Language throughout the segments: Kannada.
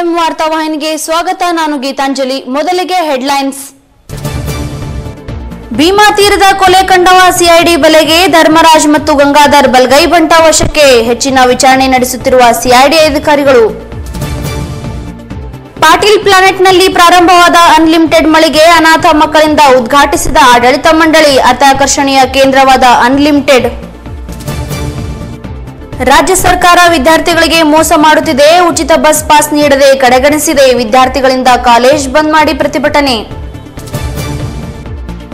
ಎಫ್ಎಂ ವಾರ್ತಾವಾಹಿನಿಗೆ ಸ್ವಾಗತ. ನಾನು ಗೀತಾಂಜಲಿ. ಮೊದಲಿಗೆ ಹೆಡ್ಲೈನ್ಸ್. ಭೀಮಾ ತೀರದ ಕೊಲೆ ಕಂಡವ ಸಿಐಡಿ ಬಲೆಗೆ ಧರ್ಮರಾಜ್ ಮತ್ತು ಗಂಗಾಧರ್ ಬಲ್ಗೈ ಬಂಟ ವಶಕ್ಕೆ. ಹೆಚ್ಚಿನ ವಿಚಾರಣೆ ನಡೆಸುತ್ತಿರುವ ಸಿಐಡಿ ಅಧಿಕಾರಿಗಳು. ಪಾಟೀಲ್ ಪ್ಲಾನೆಟ್ನಲ್ಲಿ ಪ್ರಾರಂಭವಾದ ಅನ್ಲಿಮಿಟೆಡ್ ಮಳಿಗೆ ಅನಾಥ ಮಕ್ಕಳಿಂದ ಉದ್ಘಾಟಿಸಿದ ಆಡಳಿತ ಮಂಡಳಿ. ಅತ್ಯಾಕರ್ಷಣೀಯ ಕೇಂದ್ರವಾದ ಅನ್ಲಿಮಿಟೆಡ್. ರಾಜ್ಯ ಸರ್ಕಾರ ವಿದ್ಯಾರ್ಥಿಗಳಿಗೆ ಮೋಸ ಮಾಡುತ್ತಿದೆ. ಉಚಿತ ಬಸ್ ಪಾಸ್ ನೀಡದೆ ಕಡೆಗಣಿಸಿದೆ. ವಿದ್ಯಾರ್ಥಿಗಳಿಂದ ಕಾಲೇಜ್ ಬಂದ್ ಮಾಡಿ ಪ್ರತಿಭಟನೆ.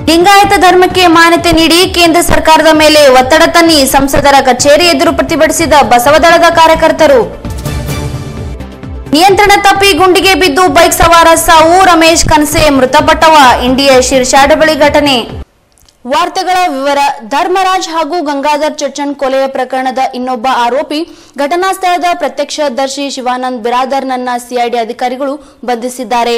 ಲಿಂಗಾಯತ ಧರ್ಮಕ್ಕೆ ಮಾನ್ಯತೆ ನೀಡಿ ಕೇಂದ್ರ ಸರ್ಕಾರದ ಮೇಲೆ ಒತ್ತಡ ತನ್ನಿ ಸಂಸದರ ಕಚೇರಿ ಎದುರು ಪ್ರತಿಭಟಿಸಿದ ಬಸವದಳದ ಕಾರ್ಯಕರ್ತರು. ನಿಯಂತ್ರಣ ತಪ್ಪಿ ಗುಂಡಿಗೆ ಬಿದ್ದು ಬೈಕ್ ಸವಾರ ಸಾವು. ರಮೇಶ್ ಕನಸೆ ಮೃತಪಟ್ಟವ. ಇಂಡಿಯಾ ಶಿರ್ಷಾಡ ಬಳಿ ಘಟನೆ. ವಾರ್ತೆಗಳ ವಿವರ, ಧರ್ಮರಾಜ್ ಹಾಗೂ ಗಂಗಾಧರ್ ಚಚ್ಚನ್ ಕೊಲೆಯ ಪ್ರಕರಣದ ಇನ್ನೊಬ್ಬ ಆರೋಪಿ, ಘಟನಾ ಸ್ಥಳದ ಪ್ರತ್ಯಕ್ಷದರ್ಶಿ ಶಿವಾನಂದ್ ಬಿರಾದರ್ನನ್ನ ಸಿಐಡಿ ಅಧಿಕಾರಿಗಳು ಬಂಧಿಸಿದ್ದಾರೆ.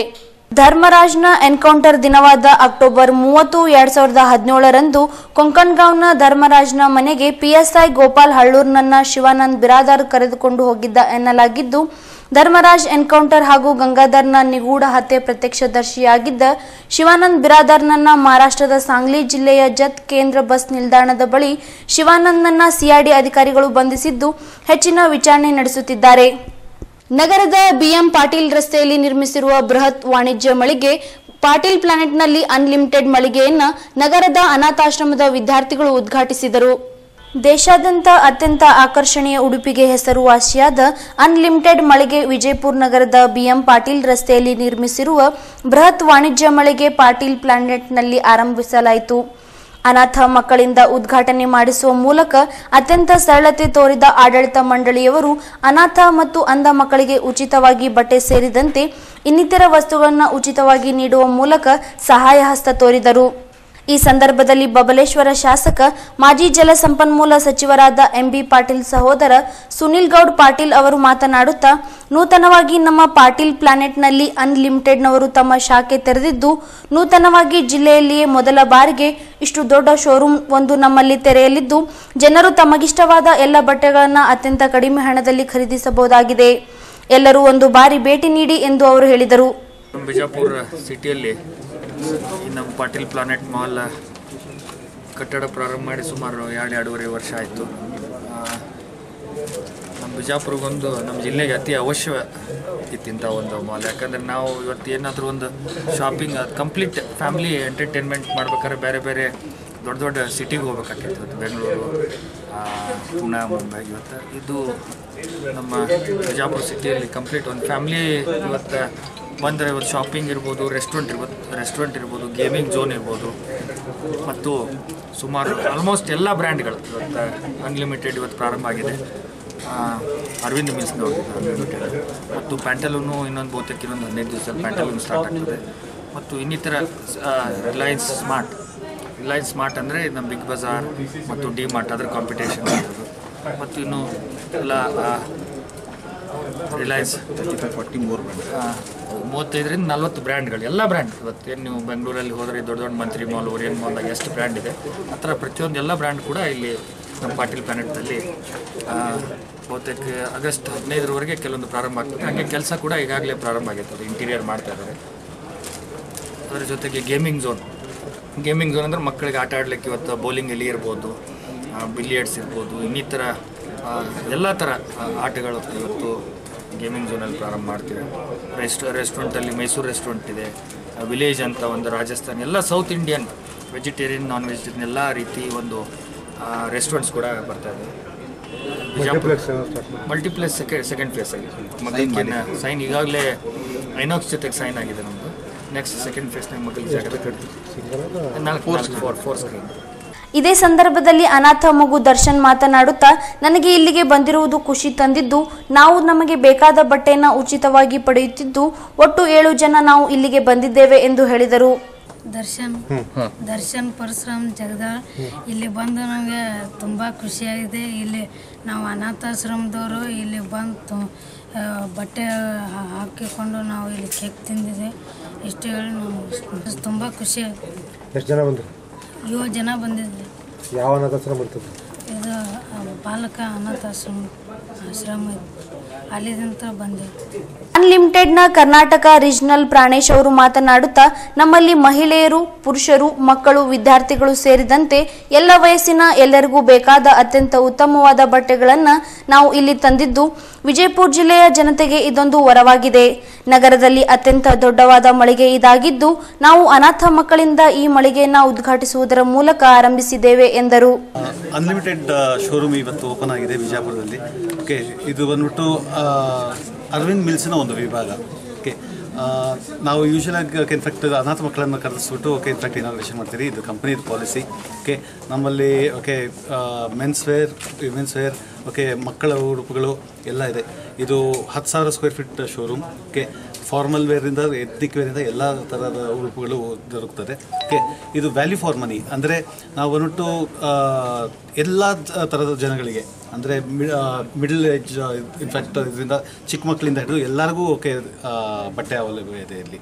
ಧರ್ಮರಾಜ್ನ ಎನ್ಕೌಂಟರ್ ದಿನವಾದ ಅಕ್ಟೋಬರ್ ಮೂವತ್ತು, ಎರಡ್ ಸಾವಿರದ ಹದಿನೇಳರಂದು ಕೊಂಕಣ್ಗಾಂವ್ನ ಧರ್ಮರಾಜ್ನ ಮನೆಗೆ ಪಿಎಸ್ಐ ಗೋಪಾಲ್ ಹಳ್ಳೂರ್ನನ್ನ ಶಿವಾನಂದ್ ಬಿರಾದಾರ್ ಕರೆದುಕೊಂಡು ಹೋಗಿದ್ದ ಎನ್ನಲಾಗಿದ್ದು ಧರ್ಮರಾಜ್ ಎನ್ಕೌಂಟರ್ ಹಾಗೂ ಗಂಗಾಧರ್ನ ನಿಗೂಢ ಹತ್ಯೆ ಪ್ರತ್ಯಕ್ಷದರ್ಶಿಯಾಗಿದ್ದ ಶಿವಾನಂದ್ ಬಿರಾದರ್ನನ್ನ ಮಹಾರಾಷ್ಟ್ರದ ಸಾಂಗ್ಲಿ ಜಿಲ್ಲೆಯ ಜತ್ ಕೇಂದ್ರ ಬಸ್ ನಿಲ್ದಾಣದ ಬಳಿ ಶಿವಾನಂದ್ನನ್ನ ಸಿಐಡಿ ಅಧಿಕಾರಿಗಳು ಬಂಧಿಸಿದ್ದು ಹೆಚ್ಚಿನ ವಿಚಾರಣೆ ನಡೆಸುತ್ತಿದ್ದಾರೆ. ನಗರದ ಬಿಎಂ ಪಾಟೀಲ್ ರಸ್ತೆಯಲ್ಲಿ ನಿರ್ಮಿಸಿರುವ ಬೃಹತ್ ವಾಣಿಜ್ಯ ಮಳಿಗೆ, ಪಾಟೀಲ್ ಪ್ಲಾನೆಟ್ನಲ್ಲಿ ಅನ್ಲಿಮಿಟೆಡ್ ಮಳಿಗೆಯನ್ನ ನಗರದ ಅನಾಥಾಶ್ರಮದ ವಿದ್ಯಾರ್ಥಿಗಳು ಉದ್ಘಾಟಿಸಿದರು. ದೇಶಾದ್ಯಂತ ಅತ್ಯಂತ ಆಕರ್ಷಣೀಯ ಉಡುಪಿಗೆ ಹೆಸರುವಾಸಿಯಾದ ಅನ್ಲಿಮಿಟೆಡ್ ಮಳಿಗೆ ವಿಜಯಪುರ ನಗರದ ಬಿಎಂ ಪಾಟೀಲ್ ರಸ್ತೆಯಲ್ಲಿ ನಿರ್ಮಿಸಿರುವ ಬೃಹತ್ ವಾಣಿಜ್ಯ ಮಳಿಗೆ ಪಾಟೀಲ್ ಪ್ಲಾನೆಟ್ನಲ್ಲಿ ಆರಂಭಿಸಲಾಯಿತು. ಅನಾಥ ಮಕ್ಕಳಿಂದ ಉದ್ಘಾಟನೆ ಮಾಡಿಸುವ ಮೂಲಕ ಅತ್ಯಂತ ಸರಳತೆ ತೋರಿದ ಆಡಳಿತ ಮಂಡಳಿಯವರು ಅನಾಥ ಮತ್ತು ಅಂಧ ಮಕ್ಕಳಿಗೆ ಉಚಿತವಾಗಿ ಬಟ್ಟೆ ಸೇರಿದಂತೆ ಇನ್ನಿತರ ವಸ್ತುಗಳನ್ನು ಉಚಿತವಾಗಿ ನೀಡುವ ಮೂಲಕ ಸಹಾಯ ಹಸ್ತ ತೋರಿದರು. ಈ ಸಂದರ್ಭದಲ್ಲಿ ಬಬಲೇಶ್ವರ ಶಾಸಕ, ಮಾಜಿ ಜಲಸಂಪನ್ಮೂಲ ಸಚಿವರಾದ ಎಂಬಿ ಪಾಟೀಲ್ ಸಹೋದರ ಸುನಿಲ್ ಗೌಡ್ ಪಾಟೀಲ್ ಅವರು ಮಾತನಾಡುತ್ತಾ, ನೂತನವಾಗಿ ನಮ್ಮ ಪಾಟೀಲ್ ಪ್ಲಾನೆಟ್ನಲ್ಲಿ ಅನ್ಲಿಮಿಟೆಡ್ನವರು ತಮ್ಮ ಶಾಖೆ ತೆರೆದಿದ್ದು, ನೂತನವಾಗಿ ಜಿಲ್ಲೆಯಲ್ಲಿಯೇ ಮೊದಲ ಬಾರಿಗೆ ಇಷ್ಟು ದೊಡ್ಡ ಶೋರೂಮ್ ಒಂದು ನಮ್ಮಲ್ಲಿ ತೆರೆಯಲಿದ್ದು, ಜನರು ತಮಗಿಷ್ಟವಾದ ಎಲ್ಲ ಬಟ್ಟೆಗಳನ್ನು ಅತ್ಯಂತ ಕಡಿಮೆ ಹಣದಲ್ಲಿ ಖರೀದಿಸಬಹುದಾಗಿದೆ. ಎಲ್ಲರೂ ಒಂದು ಬಾರಿ ಭೇಟಿ ನೀಡಿ ಎಂದು ಅವರು ಹೇಳಿದರು. ಬಿಜಾಪುರ ಸಿಟಿಯಲ್ಲಿ ಈ ನಮ್ಮ ಪಾಟೀಲ್ ಪ್ಲಾನೆಟ್ ಮಾಲ್ ಕಟ್ಟಡ ಪ್ರಾರಂಭ ಮಾಡಿ ಸುಮಾರು ಎರಡು, ಎರಡೂವರೆ ವರ್ಷ ಆಯಿತು. ನಮ್ಮ ಬಿಜಾಪುರಗೊಂದು, ನಮ್ಮ ಜಿಲ್ಲೆಗೆ ಅತಿ ಅವಶ್ಯ ಇತ್ತಿಂಥ ಒಂದು ಮಾಲ್ ಯಾಕಂದ್ರೆ ನಾವು ಇವತ್ತು ಏನಾದರೂ ಒಂದು ಶಾಪಿಂಗ್ ಕಂಪ್ಲೀಟ್ ಫ್ಯಾಮಿಲಿ ಎಂಟರ್ಟೈನ್ಮೆಂಟ್ ಮಾಡ್ಬೇಕಾದ್ರೆ ಬೇರೆ ಬೇರೆ ದೊಡ್ಡ ದೊಡ್ಡ ಸಿಟಿಗೆ ಹೋಗ್ಬೇಕಾಗಿತ್ತು ಇವತ್ತು ಬೆಂಗಳೂರು ಪುಣೆ, ಮುಂಬೈ. ಇವತ್ತು ಇದು ನಮ್ಮ ಬಿಜಾಪುರ ಸಿಟಿಯಲ್ಲಿ ಕಂಪ್ಲೀಟ್ ಒಂದು ಫ್ಯಾಮಿಲಿ ಇವತ್ತು ಬಂದರೆ ಇವತ್ತು ಶಾಪಿಂಗ್ ಇರ್ಬೋದು ರೆಸ್ಟೋರೆಂಟ್ ಇರ್ಬೋದು ರೆಸ್ಟೋರೆಂಟ್ ಇರ್ಬೋದು ಗೇಮಿಂಗ್ ಝೋನ್ ಇರ್ಬೋದು. ಮತ್ತು ಸುಮಾರು ಆಲ್ಮೋಸ್ಟ್ ಎಲ್ಲ ಬ್ರ್ಯಾಂಡ್ಗಳು ಇವತ್ತು ಅನ್ಲಿಮಿಟೆಡ್ ಇವತ್ತು ಪ್ರಾರಂಭ ಆಗಿದೆ. ಅರವಿಂದ್ ಮಿಲ್ಸ್ನವ್ರು ಅನ್ಲಿಮಿಟೆಡ್ ಮತ್ತು ಪ್ಯಾಂಟಲೂನು ಇನ್ನೊಂದು ಬಹುತೇಕ ಇನ್ನೊಂದು ಹದಿನೈದು ದಿವಸ ಪ್ಯಾಂಟಲೂನ್ ಸ್ಟಾರ್ಟ್ ಆಗ್ತದೆ. ಮತ್ತು ಇನ್ನಿತರ ರಿಲಯನ್ಸ್ ಸ್ಮಾರ್ಟ್ ರಿಲಯನ್ಸ್ ಸ್ಮಾರ್ಟ್ ಅಂದರೆ ನಮ್ಮ ಬಿಗ್ ಬಜಾರ್ ಮತ್ತು ಡಿ ಮಾರ್ಟ್ ಅದರ ಕಾಂಪಿಟೇಷನ್ ಮತ್ತು ಇನ್ನು ಎಲ್ಲ ರಿಲಯನ್ಸ್ ಫಾರ್ಟಿ ಮೂರು ಮೂವತ್ತೈದರಿಂದ ನಲ್ವತ್ತು ಬ್ರ್ಯಾಂಡ್ಗಳು, ಎಲ್ಲ ಬ್ರ್ಯಾಂಡ್. ಇವತ್ತೇನು ನೀವು ಬೆಂಗಳೂರಲ್ಲಿ ಹೋದರೆ ದೊಡ್ಡ ದೊಡ್ಡ ಮಂತ್ರಿ ಮಾಲ್ ಓರಿಯನ್ ಮಾಲ್, ಎಷ್ಟು ಬ್ರ್ಯಾಂಡ್ ಇದೆ. ಆ ಥರ ಪ್ರತಿಯೊಂದು ಎಲ್ಲ ಬ್ರ್ಯಾಂಡ್ ಕೂಡ ಇಲ್ಲಿ ನಮ್ಮ ಪಾಟೀಲ್ ಪ್ಲಾನೆಟ್ನಲ್ಲಿ ಬಹುತೇಕ ಆಗಸ್ಟ್ ಹದಿನೈದರವರೆಗೆ ಕೆಲವೊಂದು ಪ್ರಾರಂಭ ಆಗ್ತದೆ. ಹಾಗೆ ಕೆಲಸ ಕೂಡ ಈಗಾಗಲೇ ಪ್ರಾರಂಭ ಆಗಿರ್ತದೆ, ಇಂಟೀರಿಯರ್ ಮಾಡ್ತಾ ಇದ್ದಾರೆ. ಅದರ ಜೊತೆಗೆ ಗೇಮಿಂಗ್ ಝೋನ್. ಗೇಮಿಂಗ್ ಝೋನ್ ಅಂದರೆ ಮಕ್ಕಳಿಗೆ ಆಟ ಆಡಲಿಕ್ಕೆ ಇವತ್ತು ಬೌಲಿಂಗ್ ಎಲ್ಲಿ ಇರ್ಬೋದು ಬಿಲಿಯರ್ಡ್ಸ್ ಇರ್ಬೋದು, ಇನ್ನಿತರ ಎಲ್ಲ ಥರ ಆಟಗಳು ಇವತ್ತು ಗೇಮಿಂಗ್ ಝೋನಲ್ಲಿ ಪ್ರಾರಂಭ ಮಾಡ್ತೀವಿ. ರೆಸ್ಟ್ ರೆಸ್ಟೋರೆಂಟಲ್ಲಿ ಮೈಸೂರು ರೆಸ್ಟೋರೆಂಟ್ ಇದೆ ವಿಲೇಜ್ ಅಂತ ಒಂದು ರಾಜಸ್ಥಾನ್ ಎಲ್ಲ south Indian vegetarian non vegetarian ಎಲ್ಲ ರೀತಿ ಒಂದು ರೆಸ್ಟೋರೆಂಟ್ಸ್ ಕೂಡ ಬರ್ತಾ ಇದೆ. ಮಲ್ಟಿಪ್ಲೆಕ್ಸ್ ಸೆಕೆಂಡ್ ಸೆಕೆಂಡ್ ಫೇಸ್ ಆಗಿದೆ. ಮಗಲಿಗೆ ಸೈನ್ ಈಗಾಗಲೇ ಐನಾಕ್ಸ್ ಜೊತೆಗೆ ಸೈನ್ ಆಗಿದೆ ನಮ್ಮದು ನೆಕ್ಸ್ಟ್ ಸೆಕೆಂಡ್ ಫೇಸ್ನಾಗ ಮಗಲಿಗೆ ಜಾಗ ನಾಲ್ಕು ಫೋರ್ ಫೋರ್ ಸ್ಕ್ರೀನ್ ಇದೇ ಸಂದರ್ಭದಲ್ಲಿ ಅನಾಥ ಮಗು ದರ್ಶನ್ ಮಾತನಾಡುತ್ತಾ ನನಗೆ ಇಲ್ಲಿಗೆ ಬಂದಿರುವುದು ಖುಷಿ ತಂದಿದ್ದು ನಾವು ನಮಗೆ ಬೇಕಾದ ಬಟ್ಟೆಯನ್ನು ಉಚಿತವಾಗಿ ಪಡೆಯುತ್ತಿದ್ದು ಒಟ್ಟು ಏಳು ಜನ ನಾವು ಇಲ್ಲಿಗೆ ಬಂದಿದ್ದೇವೆ ಎಂದು ಹೇಳಿದರು. ದರ್ಶನ್ ದರ್ಶನ್ ಪರಶುರಾಮ್ ಜಗದಾಳ್ ಇಲ್ಲಿ ಬಂದು ನಮಗೆ ತುಂಬ ಖುಷಿಯಾಗಿದೆ. ಇಲ್ಲಿ ನಾವು ಅನಾಥಾಶ್ರಮದವರು ಇಲ್ಲಿ ಬಂದು ಬಟ್ಟೆ ಹಾಕಿಕೊಂಡು ನಾವು ಇಲ್ಲಿ ಕೇಕ್ ತಿಂದಿದ್ದೆ ಇಷ್ಟು ಹೇಳಿ ನಾವು ತುಂಬ ಖುಷಿಯಾಗಿದೆ ಎಷ್ಟು ಜನ ಬಂದರು? ಏಳು ಜನ ಬಂದಿದ್ವಿ. ಯಾವ ಅನಾಥಾಶ್ರಮ ಬರ್ತದೆ ಇದು ಬಾಲಕ ಅನಾಥಾಶ್ರಮ ಆಶ್ರಮ ಅಲ್ಲಿದಂತ ಬಂದೆವು ಅನ್ಲಿಮಿಟೆಡ್ನ ಕರ್ನಾಟಕ ರೀಜನಲ್ ಪ್ರಾಣೇಶ್ ಅವರು ಮಾತನಾಡುತ್ತಾ, ನಮ್ಮಲ್ಲಿ ಮಹಿಳೆಯರು, ಪುರುಷರು, ಮಕ್ಕಳು, ವಿದ್ಯಾರ್ಥಿಗಳು ಸೇರಿದಂತೆ ಎಲ್ಲ ವಯಸ್ಸಿನ ಎಲ್ಲರಿಗೂ ಬೇಕಾದ ಅತ್ಯಂತ ಉತ್ತಮವಾದ ಬಟ್ಟೆಗಳನ್ನು ನಾವು ಇಲ್ಲಿ ತಂದಿದ್ದು, ವಿಜಯಪುರ ಜಿಲ್ಲೆಯ ಜನತೆಗೆ ಇದೊಂದು ವರವಾಗಿದೆ. ನಗರದಲ್ಲಿ ಅತ್ಯಂತ ದೊಡ್ಡವಾದ ಮಳಿಗೆ ಇದಾಗಿದ್ದು, ನಾವು ಅನಾಥ ಮಕ್ಕಳಿಂದ ಈ ಮಳಿಗೆಯನ್ನು ಉದ್ಘಾಟಿಸುವುದರ ಮೂಲಕ ಆರಂಭಿಸಿದ್ದೇವೆ ಎಂದರು. ಅನ್ಲಿಮಿಟೆಡ್ ಶೋರೂಮ್ ಇವತ್ತು ಓಪನ್ ಆಗಿದೆ ವಿಜಯಪುರದಲ್ಲಿ. ಓಕೆ ಇದು ಬಂದ್ಬಿಟ್ಟು ಅರವಿಂದ್ ಮಿಲ್ಸಿನ ಒಂದು ವಿಭಾಗ. ಓಕೆ ನಾವು ಯೂಶಲಾಗಿ ಇನ್ಫ್ಯಾಕ್ಟ್ ಅನಾಥ ಮಕ್ಕಳನ್ನು ಕರೆಸ್ಬಿಟ್ಟು ಓಕೆ ಇನ್ಫ್ಯಾಕ್ಟ್ ಇನಾಗ್ರೇಷನ್ ಮಾಡ್ತೀವಿ ಇದು ಕಂಪ್ನಿದು ಪಾಲಿಸಿ ಓಕೆ ನಮ್ಮಲ್ಲಿ okay men's wear women's wear okay ಮಕ್ಕಳ ಉಡುಪುಗಳು ಎಲ್ಲ ಇದೆ. ಇದು ಹತ್ತು ಸಾವಿರ square feet showroom okay formal ವೇರಿಂದ ethnic ವೇರಿಂದ ಎಲ್ಲ ಥರದ ಉಡುಪುಗಳು ದೊರಕುತ್ತದೆ ಓಕೆ, ಇದು ವ್ಯಾಲ್ಯೂ ಫಾರ್ ಮನಿ ಅಂದರೆ ನಾವು ಬಂದ್ಬಿಟ್ಟು ಎಲ್ಲ ಥರದ ಜನಗಳಿಗೆ, ಅಂದರೆ ಮಿಡಲ್ ಏಜ್ ಇನ್ಫ್ಯಾಕ್ಟ್ ಇದರಿಂದ ಚಿಕ್ಕ ಮಕ್ಕಳಿಂದ ಹಿಡಿದು ಎಲ್ಲರಿಗೂ, ಓಕೆ ಬಟ್ಟೆ ಅವೈಲೇಬಲ್ ಇದೆ ಇಲ್ಲಿ.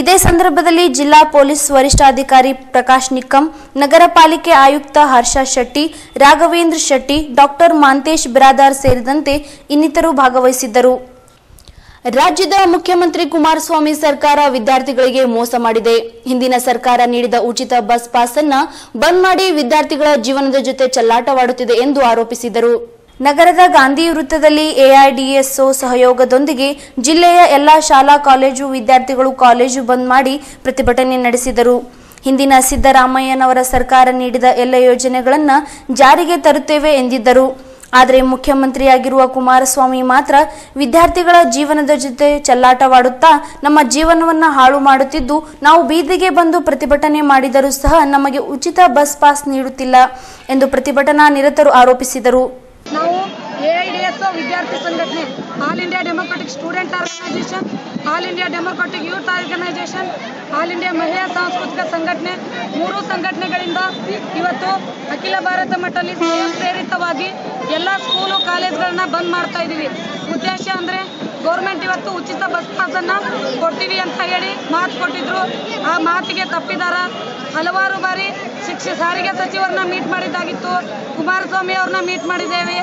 ಇದೇ ಸಂದರ್ಭದಲ್ಲಿ ಜಿಲ್ಲಾ ಪೊಲೀಸ್ ವರಿಷ್ಠಾಧಿಕಾರಿ ಪ್ರಕಾಶ್ ನಿಕ್ಕಂ, ನಗರ ಪಾಲಿಕೆ ಆಯುಕ್ತ ಹರ್ಷ ಶೆಟ್ಟಿ, ರಾಘವೇಂದ್ರ ಶೆಟ್ಟಿ, ಡಾಕ್ಟರ್ ಮಾಂತೇಶ್ ಬಿರಾದಾರ್ ಸೇರಿದಂತೆ ಇನ್ನಿತರು ಭಾಗವಹಿಸಿದ್ದರು. ರಾಜ್ಯದ ಮುಖ್ಯಮಂತ್ರಿ ಕುಮಾರಸ್ವಾಮಿ ಸರ್ಕಾರ ವಿದ್ಯಾರ್ಥಿಗಳಿಗೆ ಮೋಸ ಮಾಡಿದೆ. ಹಿಂದಿನ ಸರ್ಕಾರ ನೀಡಿದ ಉಚಿತ ಬಸ್ ಪಾಸ್ ಅನ್ನ ಬಂದ್ ಮಾಡಿ ವಿದ್ಯಾರ್ಥಿಗಳ ಜೀವನದ ಜೊತೆ ಚಲ್ಲಾಟವಾಡುತ್ತಿದೆ ಎಂದು ಆರೋಪಿಸಿದರು. ನಗರದ ಗಾಂಧಿ ವೃತ್ತದಲ್ಲಿ ಎಐಡಿಎಸ್ಒ ಸಹಯೋಗದೊಂದಿಗೆ ಜಿಲ್ಲೆಯ ಎಲ್ಲಾ ಶಾಲಾ ಕಾಲೇಜು ವಿದ್ಯಾರ್ಥಿಗಳು ಕಾಲೇಜು ಬಂದ್ ಮಾಡಿ ಪ್ರತಿಭಟನೆ ನಡೆಸಿದರು. ಹಿಂದಿನ ಸಿದ್ದರಾಮಯ್ಯನವರ ಸರ್ಕಾರ ನೀಡಿದ ಎಲ್ಲ ಯೋಜನೆಗಳನ್ನು ಜಾರಿಗೆ ತರುತ್ತೇವೆ ಎಂದಿದ್ದರು. ಆದರೆ ಮುಖ್ಯಮಂತ್ರಿಯಾಗಿರುವ ಕುಮಾರಸ್ವಾಮಿ ಮಾತ್ರ ವಿದ್ಯಾರ್ಥಿಗಳ ಜೀವನದ ಜೊತೆ ಚೆಲ್ಲಾಟವಾಡುತ್ತಾ ನಮ್ಮ ಜೀವನವನ್ನ ಹಾಳು ಮಾಡುತ್ತಿದ್ದು, ನಾವು ಬೀದಿಗೆ ಬಂದು ಪ್ರತಿಭಟನೆ ಮಾಡಿದರೂ ಸಹ ನಮಗೆ ಉಚಿತ ಬಸ್ ಪಾಸ್ ನೀಡುತ್ತಿಲ್ಲ ಎಂದು ಪ್ರತಿಭಟನಾ ನಿರತರು ಆರೋಪಿಸಿದರು. ನಾವು ವಿದ್ಯಾರ್ಥಿ ಸಂಘಟನೆ, all India democratic student organisation, all India democratic youth organisation all India ಮಹಿಳಾ ಸಾಂಸ್ಕೃತಿಕ ಸಂಘಟನೆ, ಮೂರು ಸಂಘಟನೆಗಳಿಂದ ಇವತ್ತು ಅಖಿಲ ಭಾರತ ಮಟ್ಟದಲ್ಲಿ ಸ್ವಯಂ ಪ್ರೇರಿತವಾಗಿ ಎಲ್ಲ ಸ್ಕೂಲು, ಕಾಲೇಜ್ಗಳನ್ನ ಬಂದ್ ಮಾಡ್ತಾ ಇದ್ದೀವಿ. ಉದ್ದೇಶ ಅಂದರೆ ಗೌರ್ಮೆಂಟ್ ಇವತ್ತು ಉಚಿತ ಬಸ್ ಪಾಸನ್ನು ಕೊಡ್ತೀವಿ ಅಂತ ಹೇಳಿ ಮಾತು ಕೊಟ್ಟಿದ್ರು. ಆ ಮಾತಿಗೆ ತಪ್ಪಿದಾರ. ಹಲವಾರು ಬಾರಿ ಶಿಕ್ಷೆ, ಸಾರಿಗೆ ಸಚಿವರನ್ನ ಮೀಟ್ ಮಾಡಿದ್ದಾಗಿತ್ತು. ಕುಮಾರಸ್ವಾಮಿ ಅವ್ರನ್ನ ಮೀಟ್ ಮಾಡಿದ್ದೇವೆ.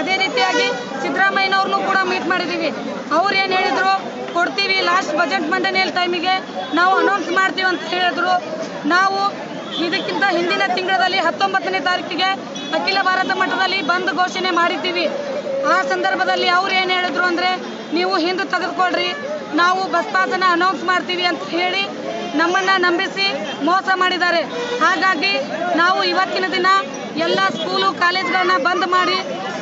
ಅದೇ ರೀತಿಯಾಗಿ ಸಿದ್ದರಾಮಯ್ಯನವ್ರನ್ನೂ ಕೂಡ ಮೀಟ್ ಮಾಡಿದ್ದೀವಿ. ಅವ್ರು ಏನು ಹೇಳಿದ್ರು? ಕೊಡ್ತೀವಿ. ಲಾಸ್ಟ್ ಬಜೆಟ್ ಮಂಡನೆಯಲ್ಲಿ ಟೈಮಿಗೆ ನಾವು ಅನೌನ್ಸ್ ಮಾಡ್ತೀವಿ ಅಂತ ಹೇಳಿದ್ರು. ನಾವು ಇದಕ್ಕಿಂತ ಹಿಂದಿನ ತಿಂಗಳಲ್ಲಿ ಹತ್ತೊಂಬತ್ತನೇ ತಾರೀಕಿಗೆ ಅಖಿಲ ಭಾರತ ಮಟ್ಟದಲ್ಲಿ ಬಂದ್ ಘೋಷಣೆ ಮಾಡಿದ್ದೀವಿ. ಆ ಸಂದರ್ಭದಲ್ಲಿ ಅವ್ರು ಏನು ಹೇಳಿದ್ರು ಅಂದರೆ, ನೀವು ಹಿಂದೆ ತೆಗೆದುಕೊಳ್ರಿ, ನಾವು ಬಸ್ ಪಾಸನ್ನು ಅನೌನ್ಸ್ ಮಾಡ್ತೀವಿ ಅಂತ ಹೇಳಿ ನಮ್ಮನ್ನು ನಂಬಿಸಿ ಮೋಸ ಮಾಡಿದ್ದಾರೆ. ಹಾಗಾಗಿ ನಾವು ಇವತ್ತಿನ ದಿನ ಎಲ್ಲ ಸ್ಕೂಲು ಕಾಲೇಜ್ಗಳನ್ನ ಬಂದ್ ಮಾಡಿ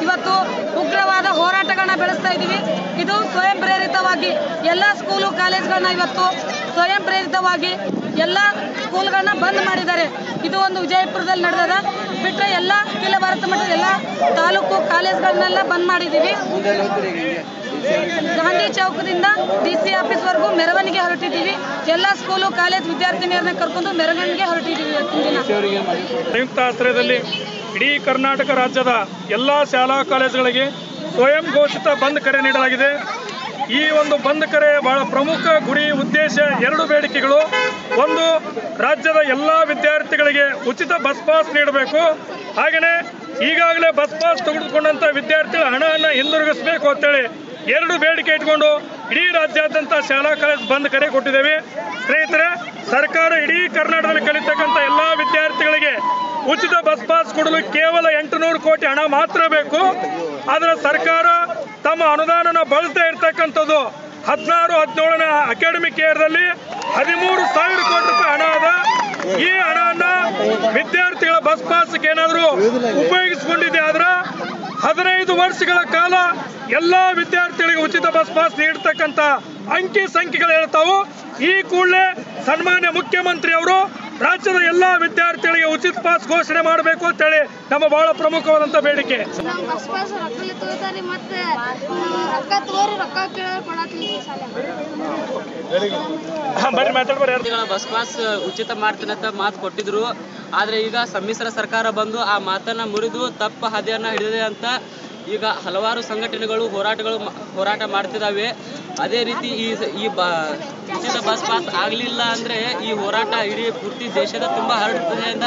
ಇವತ್ತು ಉಗ್ರವಾದ ಹೋರಾಟಗಳನ್ನ ಬೆಳೆಸ್ತಾ ಇದ್ದೀವಿ ಇದು ಸ್ವಯಂ ಪ್ರೇರಿತವಾಗಿ ಎಲ್ಲ ಸ್ಕೂಲು ಕಾಲೇಜ್ಗಳನ್ನ ಇವತ್ತು ಸ್ವಯಂ ಪ್ರೇರಿತವಾಗಿ ಎಲ್ಲ ಸ್ಕೂಲ್ಗಳನ್ನ ಬಂದ್ ಮಾಡಿದ್ದಾರೆ. ಇದು ಒಂದು ವಿಜಯಪುರದಲ್ಲಿ ನಡೆದದ. ಬಿಟ್ಟರೆ ಎಲ್ಲ ಅಖಿಲ ಭಾರತ ಮಟ್ಟದ ಎಲ್ಲ ತಾಲೂಕು ಕಾಲೇಜ್ಗಳನ್ನೆಲ್ಲ ಬಂದ್ ಮಾಡಿದ್ದೀವಿ. ಗಾಂಧಿ ಚೌಕದಿಂದ ಡಿ ಸಿ ಆಫೀಸ್ವರೆಗೂ ಮೆರವಣಿಗೆ ಹೊರಟಿದ್ದೀವಿ. ಎಲ್ಲ ಸ್ಕೂಲು ಕಾಲೇಜ್ ವಿದ್ಯಾರ್ಥಿನಿಯರನ್ನ ಕರ್ಕೊಂಡು ಮೆರವಣಿಗೆ ಹೊರಟಿದ್ದೀವಿ ಸಂಯುಕ್ತ ಆಶ್ರಯದಲ್ಲಿ ಇಡೀ ಕರ್ನಾಟಕ ರಾಜ್ಯದ ಎಲ್ಲ ಶಾಲಾ ಕಾಲೇಜುಗಳಿಗೆ ಸ್ವಯಂ ಘೋಷಿತ ಬಂದ್ ಕರೆ ನೀಡಲಾಗಿದೆ. ಈ ಒಂದು ಬಂದ್ ಕರೆ ಬಹಳ ಪ್ರಮುಖ ಗುರಿ, ಉದ್ದೇಶ ಎರಡು ಬೇಡಿಕೆಗಳು. ಒಂದು, ರಾಜ್ಯದ ಎಲ್ಲ ವಿದ್ಯಾರ್ಥಿಗಳಿಗೆ ಉಚಿತ ಬಸ್ ಪಾಸ್ ನೀಡಬೇಕು. ಹಾಗೆಯೇ ಈಗಾಗಲೇ ಬಸ್ ಪಾಸ್ ತೆಗೆದುಕೊಂಡಂತ ವಿದ್ಯಾರ್ಥಿಗಳ ಹಣವನ್ನು ಹಿಂದಿರುಗಿಸಬೇಕು ಅಂತೇಳಿ ಎರಡು ಬೇಡಿಕೆ ಇಟ್ಕೊಂಡು ಇಡೀ ರಾಜ್ಯಾದ್ಯಂತ ಶಾಲಾ ಕಾಲೇಜ್ ಬಂದ್ ಕರೆ ಕೊಟ್ಟಿದ್ದೇವೆ. ಸ್ನೇಹಿತರೆ, ಸರ್ಕಾರ ಇಡೀ ಕರ್ನಾಟಕದಲ್ಲಿ ಕಲಿತಕ್ಕಂಥ ಎಲ್ಲಾ ವಿದ್ಯಾರ್ಥಿಗಳಿಗೆ ಉಚಿತ ಬಸ್ ಪಾಸ್ ಕೊಡಲು ಕೇವಲ ಎಂಟುನೂರು ಕೋಟಿ ಹಣ ಮಾತ್ರ ಬೇಕು. ಆದರೆ ಸರ್ಕಾರ ತಮ್ಮ ಅನುದಾನನ ಬಳಸದೇ ಇರ್ತಕ್ಕಂಥದ್ದು ಹದಿನಾರು, ಹದಿನೇಳನೇ ಅಕಾಡೆಮಿಕ್ ಇಯರ್ದಲ್ಲಿ ಹದಿಮೂರು ಸಾವಿರ ಕೋಟಿ ರೂಪಾಯಿ ಹಣ ಅದ. ಈ ಹಣವನ್ನ ವಿದ್ಯಾರ್ಥಿಗಳ ಬಸ್ ಪಾಸ್ಗೆ ಏನಾದರೂ ಉಪಯೋಗಿಸಿಕೊಂಡಿದೆ ಆದ್ರೆ ಹದಿನೈದು ವರ್ಷಗಳ ಕಾಲ ಎಲ್ಲ ವಿದ್ಯಾರ್ಥಿಗಳಿಗೆ ಉಚಿತ ಬಸ್ ಪಾಸ್ ನೀಡತಕ್ಕಂತ ಅಂಕಿ ಸಂಖ್ಯೆಗಳು ಹೇಳ್ತಾವು. ಈ ಕೂಡಲೇ ಸನ್ಮಾನ್ಯ ಮುಖ್ಯಮಂತ್ರಿ ಅವರು ರಾಜ್ಯದ ಎಲ್ಲಾ ವಿದ್ಯಾರ್ಥಿಗಳಿಗೆ ಉಚಿತ ಪಾಸ್ ಘೋಷಣೆ ಮಾಡಬೇಕು ಅಂತೇಳಿ ನಮ್ಮ ಬಹಳ ಪ್ರಮುಖವಾದಂತ ಬೇಡಿಕೆ. ಬಸ್ ಪಾಸ್ ಉಚಿತ ಮಾಡ್ತೀನಿ ಅಂತ ಮಾತು ಕೊಟ್ಟಿದ್ರು. ಆದ್ರೆ ಈಗ ಸಮ್ಮಿಶ್ರ ಸರ್ಕಾರ ಬಂದು ಆ ಮಾತನ್ನ ಮುರಿದು ತಪ್ಪ ಹದಿಯನ್ನ ಹಿಡಿದಿದೆ ಅಂತ ಈಗ ಹಲವಾರು ಸಂಘಟನೆಗಳು ಹೋರಾಟಗಳು ಹೋರಾಟ ಮಾಡ್ತಿದ್ದಾವೆ ಅದೇ ರೀತಿ ಈ ಈ ಉಚಿತ ಬಸ್ ಪಾಸ್ ಆಗಲಿಲ್ಲ ಅಂದ್ರೆ ಈ ಹೋರಾಟ ಇಡೀ ಪೂರ್ತಿ ದೇಶದ ತುಂಬಾ ಹರಡುತ್ತದೆ ಅಂತ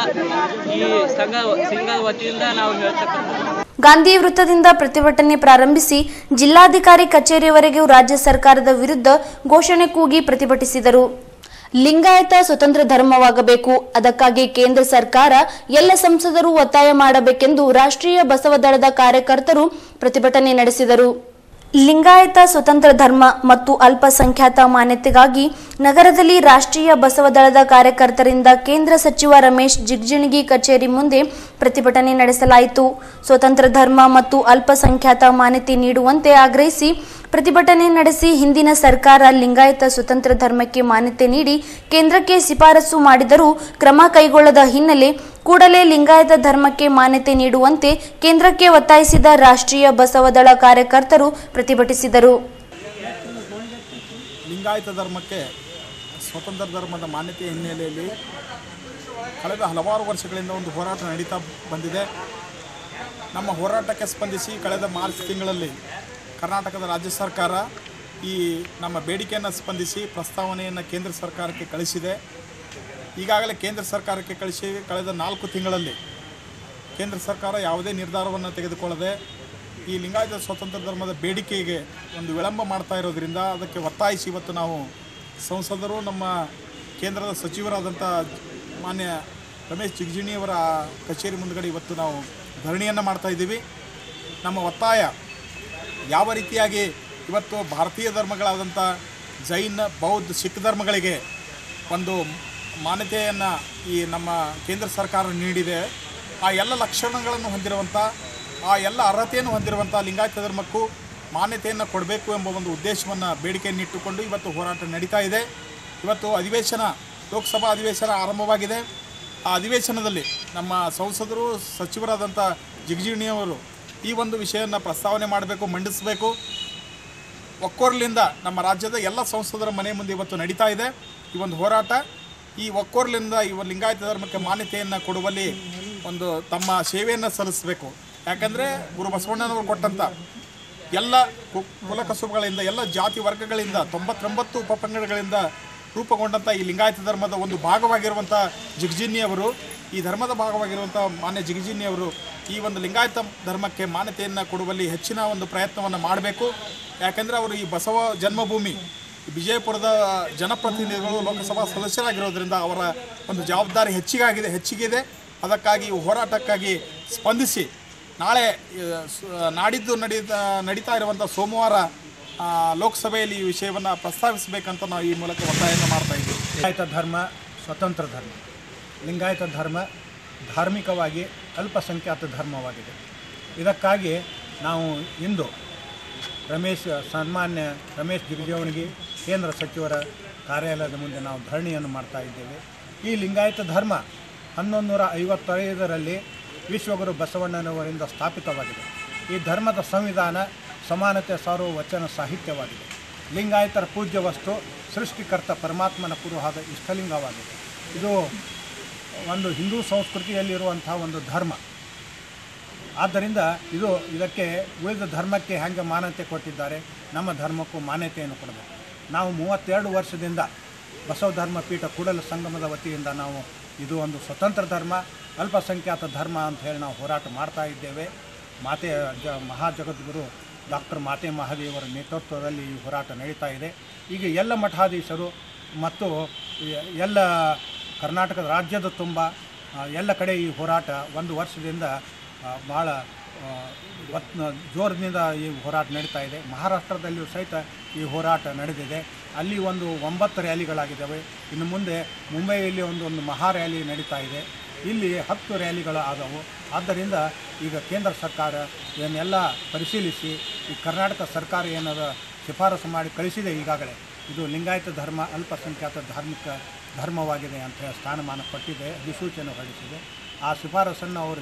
ಈ ಸಂಘ, ಸಂಘದ ವತಿಯಿಂದ ನಾವು ಹೇಳ್ತಕ್ಕಂಥದ್ದು. ಗಾಂಧಿ ವೃತ್ತದಿಂದ ಪ್ರತಿಭಟನೆ ಪ್ರಾರಂಭಿಸಿ ಜಿಲ್ಲಾಧಿಕಾರಿ ಕಚೇರಿವರೆಗೂ ರಾಜ್ಯ ಸರ್ಕಾರದ ವಿರುದ್ಧ ಘೋಷಣೆ ಕೂಗಿ ಪ್ರತಿಭಟಿಸಿದರು. ಲಿಂಗಾಯತ ಸ್ವತಂತ್ರ ಧರ್ಮವಾಗಬೇಕು. ಅದಕ್ಕಾಗಿ ಕೇಂದ್ರ ಸರ್ಕಾರ ಎಲ್ಲ ಸಂಸದರು ಒತ್ತಾಯ ಮಾಡಬೇಕೆಂದು ರಾಷ್ಟ್ರೀಯ ಬಸವ ದಳದ ಕಾರ್ಯಕರ್ತರು ಪ್ರತಿಭಟನೆ ನಡೆಸಿದರು. ಲಿಂಗಾಯತ ಸ್ವತಂತ್ರ ಧರ್ಮ ಮತ್ತು ಅಲ್ಪಸಂಖ್ಯಾತ ಮಾನ್ಯತೆಗಾಗಿ ನಗರದಲ್ಲಿ ರಾಷ್ಟ್ರೀಯ ಬಸವ ದಳದ ಕಾರ್ಯಕರ್ತರಿಂದ ಕೇಂದ್ರ ಸಚಿವ ರಮೇಶ್ ಜಿಗ್ಜಿಣಗಿ ಕಚೇರಿ ಮುಂದೆ ಪ್ರತಿಭಟನೆ ನಡೆಸಲಾಯಿತು. ಸ್ವತಂತ್ರ ಧರ್ಮ ಮತ್ತು ಅಲ್ಪಸಂಖ್ಯಾತ ಮಾನ್ಯತೆ ನೀಡುವಂತೆ ಆಗ್ರಹಿಸಿ ಪ್ರತಿಭಟನೆ ನಡೆಸಿ ಹಿಂದಿನ ಸರ್ಕಾರ ಲಿಂಗಾಯತ ಸ್ವತಂತ್ರ ಧರ್ಮಕ್ಕೆ ಮಾನ್ಯತೆ ನೀಡಿ ಕೇಂದ್ರಕ್ಕೆ ಶಿಫಾರಸು ಮಾಡಿದರೂ ಕ್ರಮ ಕೈಗೊಳ್ಳದ ಹಿನ್ನೆಲೆ ಕೂಡಲೇ ಲಿಂಗಾಯತ ಧರ್ಮಕ್ಕೆ ಮಾನ್ಯತೆ ನೀಡುವಂತೆ ಕೇಂದ್ರಕ್ಕೆ ಒತ್ತಾಯಿಸಿದ ರಾಷ್ಟ್ರೀಯ ಬಸವದಳ ಕಾರ್ಯಕರ್ತರು ಪ್ರತಿಭಟಿಸಿದರು. ಲಿಂಗಾಯತ ಧರ್ಮಕ್ಕೆ ಸ್ವತಂತ್ರ ಧರ್ಮದ ಮಾನ್ಯತೆ ಹಿನ್ನೆಲೆಯಲ್ಲಿ ಕಳೆದ ಹಲವಾರು ವರ್ಷಗಳಿಂದ ಒಂದು ಹೋರಾಟ ನಡೀತಾ ಬಂದಿದೆ. ನಮ್ಮ ಹೋರಾಟಕ್ಕೆ ಸ್ಪಂದಿಸಿ ಕಳೆದ ಮಾರ್ಚ್ ತಿಂಗಳಲ್ಲಿ ಕರ್ನಾಟಕದ ರಾಜ್ಯ ಸರ್ಕಾರ ಈ ನಮ್ಮ ಬೇಡಿಕೆಯನ್ನು ಸ್ಪಂದಿಸಿ ಪ್ರಸ್ತಾವನೆಯನ್ನು ಕೇಂದ್ರ ಸರ್ಕಾರಕ್ಕೆ ಕಳಿಸಿದೆ. ಈಗಾಗಲೇ ಕೇಂದ್ರ ಸರ್ಕಾರಕ್ಕೆ ಕಳಿಸಿ ಕಳೆದ ನಾಲ್ಕು ತಿಂಗಳಲ್ಲಿ ಕೇಂದ್ರ ಸರ್ಕಾರ ಯಾವುದೇ ನಿರ್ಧಾರವನ್ನು ತೆಗೆದುಕೊಳ್ಳದೆ ಈ ಲಿಂಗಾಯತ ಸ್ವತಂತ್ರ ಧರ್ಮದ ಬೇಡಿಕೆಗೆ ಒಂದು ವಿಳಂಬ ಮಾಡ್ತಾ ಇರೋದರಿಂದ ಅದಕ್ಕೆ ಒತ್ತಾಯಿಸಿ ಇವತ್ತು ನಾವು ಸಂಸದರು, ನಮ್ಮ ಕೇಂದ್ರದ ಸಚಿವರಾದಂಥ ಮಾನ್ಯ ರಮೇಶ್ ಜಿಗಜಿಣಿಯವರ ಕಚೇರಿ ಮುಂದಗಡೆ ಇವತ್ತು ನಾವು ಧರಣಿಯನ್ನು ಮಾಡ್ತಾಯಿದ್ದೀವಿ ನಮ್ಮ ಒತ್ತಾಯ ಯಾವ ರೀತಿಯಾಗಿ ಇವತ್ತು ಭಾರತೀಯ ಧರ್ಮಗಳಾದಂಥ ಜೈನ, ಬೌದ್ಧ, ಸಿಖ್ ಧರ್ಮಗಳಿಗೆ ಒಂದು ಮಾನ್ಯತೆಯನ್ನು ಈ ನಮ್ಮ ಕೇಂದ್ರ ಸರ್ಕಾರ ನೀಡಿದೆ. ಆ ಎಲ್ಲ ಲಕ್ಷಣಗಳನ್ನು ಹೊಂದಿರುವಂಥ, ಆ ಎಲ್ಲ ಅರ್ಹತೆಯನ್ನು ಹೊಂದಿರುವಂಥ ಲಿಂಗಾಯತ ಧರ್ಮಕ್ಕೂ ಮಾನ್ಯತೆಯನ್ನು ಕೊಡಬೇಕು ಎಂಬ ಒಂದು ಉದ್ದೇಶವನ್ನು ಬೇಡಿಕೆಯನ್ನು ಇಟ್ಟುಕೊಂಡು ಇವತ್ತು ಹೋರಾಟ ನಡೀತಾ ಇದೆ. ಇವತ್ತು ಅಧಿವೇಶನ, ಲೋಕಸಭಾ ಅಧಿವೇಶನ ಆರಂಭವಾಗಿದೆ. ಆ ಅಧಿವೇಶನದಲ್ಲಿ ನಮ್ಮ ಸಂಸದರು, ಸಚಿವರಾದಂಥ ಜಿಗಜಿಣಿಯವರು ಈ ಒಂದು ವಿಷಯವನ್ನು ಪ್ರಸ್ತಾವನೆ ಮಾಡಬೇಕು, ಮಂಡಿಸಬೇಕು. ಒಕ್ಕೋರ್ಲಿಂದ ನಮ್ಮ ರಾಜ್ಯದ ಎಲ್ಲ ಸಂಸದರ ಮನೆ ಮುಂದೆ ಇವತ್ತು ನಡೀತಾ ಇದೆ. ಈ ಒಂದು ಹೋರಾಟ, ಈ ಒಕ್ಕೋರ್ಲಿಂದ ಈ ಒಂದು ಲಿಂಗಾಯತ ಧರ್ಮಕ್ಕೆ ಮಾನ್ಯತೆಯನ್ನು ಕೊಡುವಲ್ಲಿ ಒಂದು ತಮ್ಮ ಸೇವೆಯನ್ನು ಸಲ್ಲಿಸಬೇಕು. ಯಾಕಂದರೆ ಗುರು ಬಸವಣ್ಣನವರು ಕೊಟ್ಟಂಥ ಎಲ್ಲ ಕುಲಕಸುಬುಗಳಿಂದ, ಎಲ್ಲ ಜಾತಿ ವರ್ಗಗಳಿಂದ, ತೊಂಬತ್ತೊಂಬತ್ತು ಉಪಪಂಗಡಗಳಿಂದ ರೂಪುಗೊಂಡಂಥ ಈ ಲಿಂಗಾಯತ ಧರ್ಮದ ಒಂದು ಭಾಗವಾಗಿರುವಂಥ ಜಿಗಜಿನ್ನಿಯವರು ಈ ಧರ್ಮದ ಭಾಗವಾಗಿರುವಂಥ ಮಾನ್ಯ ಜಿಗಜಿನ್ನಿಯವರು ಈ ಒಂದು ಲಿಂಗಾಯತ ಧರ್ಮಕ್ಕೆ ಮಾನ್ಯತೆಯನ್ನು ಕೊಡುವಲ್ಲಿ ಹೆಚ್ಚಿನ ಒಂದು ಪ್ರಯತ್ನವನ್ನು ಮಾಡಬೇಕು. ಯಾಕೆಂದರೆ ಅವರು ಈ ಬಸವ ಜನ್ಮಭೂಮಿ ವಿಜಯಪುರದ ಜನಪ್ರತಿನಿಧಿಗಳು ಲೋಕಸಭಾ ಸದಸ್ಯರಾಗಿರೋದ್ರಿಂದ ಅವರ ಒಂದು ಜವಾಬ್ದಾರಿ ಹೆಚ್ಚಿಗಾಗಿದೆ, ಹೆಚ್ಚಿಗಿದೆ. ಅದಕ್ಕಾಗಿ ಹೋರಾಟಕ್ಕಾಗಿ ಸ್ಪಂದಿಸಿ. ನಾಳೆ ನಾಡಿದ್ದು ನಡೀತಾ ನಡೀತಾ ಇರುವಂಥ ಸೋಮವಾರ ಲೋಕಸಭೆಯಲ್ಲಿ ಈ ವಿಷಯವನ್ನು ಪ್ರಸ್ತಾವಿಸಬೇಕಂತ ನಾವು ಈ ಮೂಲಕ ಒತ್ತಾಯವನ್ನು ಮಾಡ್ತಾ ಇದ್ದೀವಿ. ಲಿಂಗಾಯತ ಧರ್ಮ ಸ್ವತಂತ್ರ ಧರ್ಮ. ಲಿಂಗಾಯತ ಧರ್ಮ ಧಾರ್ಮಿಕವಾಗಿ ಅಲ್ಪಸಂಖ್ಯಾತ ಧರ್ಮವಾಗಿದೆ. ಇದಕ್ಕಾಗಿ ನಾವು ಇಂದು ರಮೇಶ್, ಸನ್ಮಾನ್ಯ ರಮೇಶ್ ಜಿಗಜಿಯವಣಿಗೆ ಕೇಂದ್ರ ಸಚಿವರ ಕಾರ್ಯಾಲಯದ ಮುಂದೆ ನಾವು ಧರಣಿಯನ್ನು ಮಾಡ್ತಾ ಇದ್ದೇವೆ. ಈ ಲಿಂಗಾಯತ ಧರ್ಮ ಹನ್ನೊಂದು ನೂರ ವಿಶ್ವಗುರು ಬಸವಣ್ಣನವರಿಂದ ಸ್ಥಾಪಿತವಾಗಿದೆ. ಈ ಧರ್ಮದ ಸಂವಿಧಾನ ಸಮಾನತೆ ಸಾರುವ ವಚನ ಸಾಹಿತ್ಯವಾಗಿದೆ. ಲಿಂಗಾಯತರ ಪೂಜ್ಯ ವಸ್ತು ಸೃಷ್ಟಿಕರ್ತ ಪರಮಾತ್ಮನ ಪುರುಹಾದ ಇಷ್ಟಲಿಂಗವಾಗಿದೆ. ಇದು ಒಂದು ಹಿಂದೂ ಸಂಸ್ಕೃತಿಯಲ್ಲಿರುವಂಥ ಒಂದು ಧರ್ಮ. ಆದ್ದರಿಂದ ಇದು ಇದಕ್ಕೆ ಉಳಿದ ಧರ್ಮಕ್ಕೆ ಹೆಂಗೆ ಮಾನ್ಯತೆ ಕೊಟ್ಟಿದ್ದಾರೆ? ನಮ್ಮ ಧರ್ಮಕ್ಕೂ ಮಾನ್ಯತೆಯನ್ನು ಕೊಡಬೇಕು. ನಾವು ಮೂವತ್ತೆರಡು ವರ್ಷದಿಂದ ಬಸವ ಧರ್ಮ ಪೀಠ ಕೂಡಲ ಸಂಗಮದ ವತಿಯಿಂದ ನಾವು ಇದು ಒಂದು ಸ್ವತಂತ್ರ ಧರ್ಮ, ಅಲ್ಪಸಂಖ್ಯಾತ ಧರ್ಮ ಅಂತ ಹೇಳಿ ನಾವು ಹೋರಾಟ ಮಾಡ್ತಾ ಇದ್ದೇವೆ. ಮಾತೆ, ಜ, ಮಹಾಜಗದ್ಗುರು ಡಾಕ್ಟರ್ ಮಾತೆ ಮಹಾದೇವರ ನೇತೃತ್ವದಲ್ಲಿ ಈ ಹೋರಾಟ ನಡೀತಾ ಇದೆ. ಈಗ ಎಲ್ಲ ಮಠಾಧೀಶರು ಮತ್ತು ಎಲ್ಲ ಕರ್ನಾಟಕದ ರಾಜ್ಯದ ತುಂಬ ಎಲ್ಲ ಕಡೆ ಈ ಹೋರಾಟ ಒಂದು ವರ್ಷದಿಂದ ಭಾಳ ಒತ್ ಜೋರಿನಿಂದ ಈ ಹೋರಾಟ ನಡೀತಾ ಇದೆ. ಮಹಾರಾಷ್ಟ್ರದಲ್ಲಿಯೂ ಸಹಿತ ಈ ಹೋರಾಟ ನಡೆದಿದೆ. ಅಲ್ಲಿ ಒಂದು ಒಂಬತ್ತು ರ್ಯಾಲಿಗಳಾಗಿದ್ದಾವೆ. ಇನ್ನು ಮುಂದೆ ಮುಂಬೈಯಲ್ಲಿ ಒಂದು ಒಂದು ಮಹಾ ರ್ಯಾಲಿ ನಡೀತಾ ಇದೆ. ಇಲ್ಲಿ ಹತ್ತು ರ್ಯಾಲಿಗಳು ಆದವು. ಆದ್ದರಿಂದ ಈಗ ಕೇಂದ್ರ ಸರ್ಕಾರ ಇದನ್ನೆಲ್ಲ ಪರಿಶೀಲಿಸಿ ಈ ಕರ್ನಾಟಕ ಸರ್ಕಾರ ಏನಾದ ಶಿಫಾರಸು ಮಾಡಿ ಕಳಿಸಿದೆ ಈಗಾಗಲೇ. ಇದು ಲಿಂಗಾಯತ ಧರ್ಮ, ಅಲ್ಪಸಂಖ್ಯಾತ ಧಾರ್ಮಿಕ ಧರ್ಮವಾಗಿದೆ ಅಂತ ಹೇಳಿ ಸ್ಥಾನಮಾನ ಕೊಟ್ಟಿದೆ, ಅಧಿಸೂಚನೆ ಹೊರಡಿಸಿದೆ. ಆ ಶಿಫಾರಸನ್ನು ಅವರು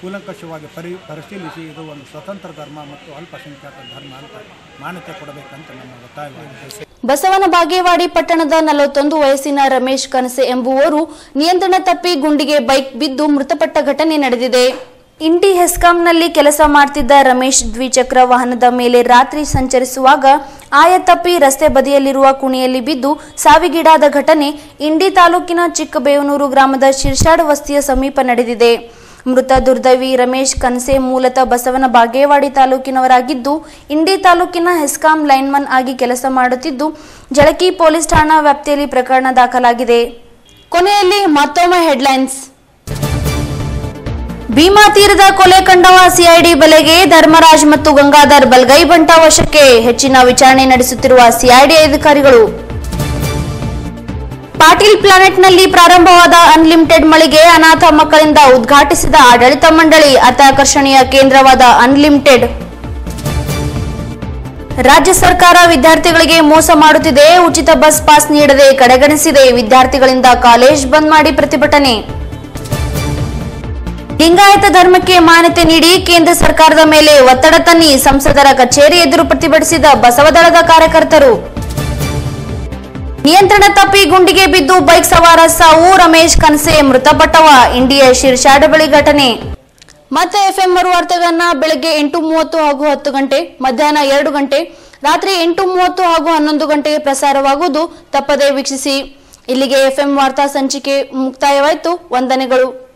ಕೂಲಂಕಷವಾಗಿ ಪರಿ, ಪರಿಶೀಲಿಸಿ ಇದು ಒಂದು ಸ್ವತಂತ್ರ ಧರ್ಮ ಮತ್ತು ಅಲ್ಪಸಂಖ್ಯಾತ ಧರ್ಮ ಅಂತ ಮಾನ್ಯತೆ ಕೊಡಬೇಕಂತ ನಮ್ಮ ಒತ್ತಾಯವಾಗಿದೆ. ಬಸವನ ಬಾಗೇವಾಡಿ ಪಟ್ಟಣದ ನಲವತ್ತೊಂದು ವಯಸ್ಸಿನ ರಮೇಶ್ ಕನಸೆ ಎಂಬುವರು ನಿಯಂತ್ರಣ ತಪ್ಪಿ ಗುಂಡಿಗೆ ಬೈಕ್ ಬಿದ್ದು ಮೃತಪಟ್ಟ ಘಟನೆ ನಡೆದಿದೆ. ಇಂಡಿ ಹೆಸ್ಕಾಂನಲ್ಲಿ ಕೆಲಸ ಮಾಡ್ತಿದ್ದ ರಮೇಶ್ ದ್ವಿಚಕ್ರ ವಾಹನದ ಮೇಲೆ ರಾತ್ರಿ ಸಂಚರಿಸುವಾಗ ಆಯ ತಪ್ಪಿ ರಸ್ತೆ ಬದಿಯಲ್ಲಿರುವ ಕುಣಿಯಲ್ಲಿ ಬಿದ್ದು ಸಾವಿಗೀಡಾದ ಘಟನೆ ಇಂಡಿ ತಾಲೂಕಿನ ಚಿಕ್ಕಬೇವನೂರು ಗ್ರಾಮದ ಶಿರ್ಷಾಡ್ ವಸ್ತಿಯ ಸಮೀಪ ನಡೆದಿದೆ. ಮೃತ ದುರ್ದೈವಿ ರಮೇಶ್ ಕನಸೆ ಮೂಲತಃ ಬಸವನ ಬಾಗೇವಾಡಿ ತಾಲೂಕಿನವರಾಗಿದ್ದು, ಇಂಡಿ ತಾಲೂಕಿನ ಹೆಸ್ಕಾಂ ಲೈನ್ಮನ್ ಆಗಿ ಕೆಲಸ ಮಾಡುತ್ತಿದ್ದು, ಜಳಕಿ ಪೊಲೀಸ್ ಠಾಣಾ ವ್ಯಾಪ್ತಿಯಲ್ಲಿ ಪ್ರಕರಣ ದಾಖಲಾಗಿದೆ. ಕೊನೆಯಲ್ಲಿ ಮತ್ತೊಮ್ಮೆ ಹೆಡ್ಲೈನ್ಸ್. ಭೀಮಾ ತೀರದ ಕೊಲೆ ಕಂಡವ ಸಿಐಡಿ ಬಲೆಗೆ ಧರ್ಮರಾಜ್ ಮತ್ತು ಗಂಗಾಧರ್ ಬಲ್ಗೈ ಬಂಟ ವಶಕ್ಕೆ ಹೆಚ್ಚಿನ ವಿಚಾರಣೆ ನಡೆಸುತ್ತಿರುವ ಸಿಐಡಿ ಅಧಿಕಾರಿಗಳು. ಪಾಟೀಲ್ ಪ್ಲಾನೆಟ್ನಲ್ಲಿ ಪ್ರಾರಂಭವಾದ ಅನ್ಲಿಮಿಟೆಡ್ ಮಳಿಗೆ ಅನಾಥ ಮಕ್ಕಳಿಂದ ಉದ್ಘಾಟಿಸಿದ ಆಡಳಿತ ಮಂಡಳಿ ಅತ್ಯಾಕರ್ಷಣೀಯ ಕೇಂದ್ರವಾದ ಅನ್ಲಿಮಿಟೆಡ್. ರಾಜ್ಯ ಸರ್ಕಾರ ವಿದ್ಯಾರ್ಥಿಗಳಿಗೆ ಮೋಸ ಮಾಡುತ್ತಿದೆ, ಉಚಿತ ಬಸ್ ಪಾಸ್ ನೀಡದೆ ಕಡೆಗಣಿಸಿದೆ, ವಿದ್ಯಾರ್ಥಿಗಳಿಂದ ಕಾಲೇಜ್ ಬಂದ್ ಮಾಡಿ ಪ್ರತಿಭಟನೆ. ಲಿಂಗಾಯತ ಧರ್ಮಕ್ಕೆ ಮಾನ್ಯತೆ ನೀಡಿ ಕೇಂದ್ರ ಸರ್ಕಾರದ ಮೇಲೆ ಒತ್ತಡ ತನ್ನಿ ಸಂಸದರ ಕಚೇರಿ ಎದುರು ಪ್ರತಿಭಟಿಸಿದ ಬಸವದಳದ ಕಾರ್ಯಕರ್ತರು. ನಿಯಂತ್ರಣ ತಪ್ಪಿ ಗುಂಡಿಗೆ ಬಿದ್ದು ಬೈಕ್ ಸವಾರ ಸಾವು, ರಮೇಶ್ ಕನಸೆ, ಮೃತಪಟ್ಟವ. ಇಂಡಿಯಾ ಶಿರ್ಷಾಡ ಬಳಿ ಘಟನೆ. ಮತ್ತೆ ಎಫ್ಎಂ ಮರು ವಾರ್ತೆಗಳನ್ನ ಬೆಳಗ್ಗೆ ಎಂಟು ಮೂವತ್ತು ಹಾಗೂ ಹತ್ತು ಗಂಟೆ, ಮಧ್ಯಾಹ್ನ ಎರಡು ಗಂಟೆ, ರಾತ್ರಿ ಎಂಟು ಮೂವತ್ತು ಹಾಗೂ ಹನ್ನೊಂದು ಗಂಟೆಗೆ ಪ್ರಸಾರವಾಗುವುದು ತಪ್ಪದೇ ವೀಕ್ಷಿಸಿ. ಇಲ್ಲಿಗೆ ಎಫ್ಎಂ ವಾರ್ತಾ ಸಂಚಿಕೆ ಮುಕ್ತಾಯವಾಯಿತು. ವಂದನೆಗಳು.